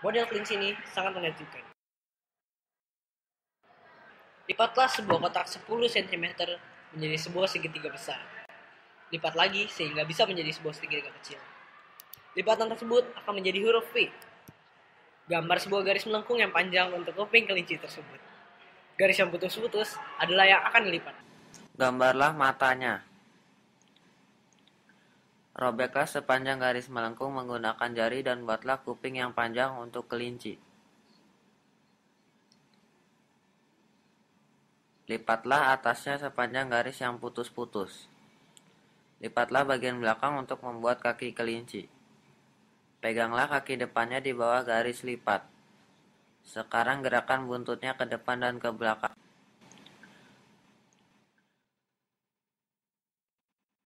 Model kelinci ini sangat menakjubkan. Lipatlah sebuah kotak 10 cm menjadi sebuah segitiga besar. Lipat lagi sehingga bisa menjadi sebuah segitiga kecil. Lipatan tersebut akan menjadi huruf V. Gambar sebuah garis melengkung yang panjang untuk kuping kelinci tersebut. Garis yang putus-putus adalah yang akan dilipat. Gambarlah matanya. Robeklah sepanjang garis melengkung menggunakan jari dan buatlah kuping yang panjang untuk kelinci. Lipatlah atasnya sepanjang garis yang putus-putus. Lipatlah bagian belakang untuk membuat kaki kelinci. Peganglah kaki depannya di bawah garis lipat. Sekarang gerakan buntutnya ke depan dan ke belakang.